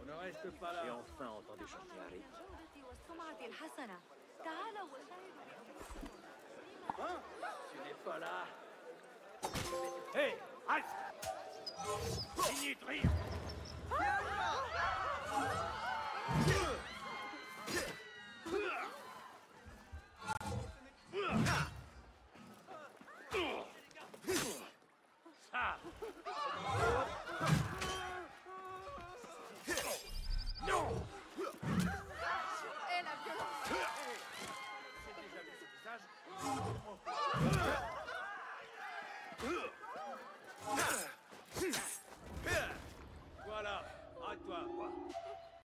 On ne reste pas là. Et enfin entendez chanter Harry. Hein? Tu n'es pas là. Hé, hey, halte Fini de rire mensagem.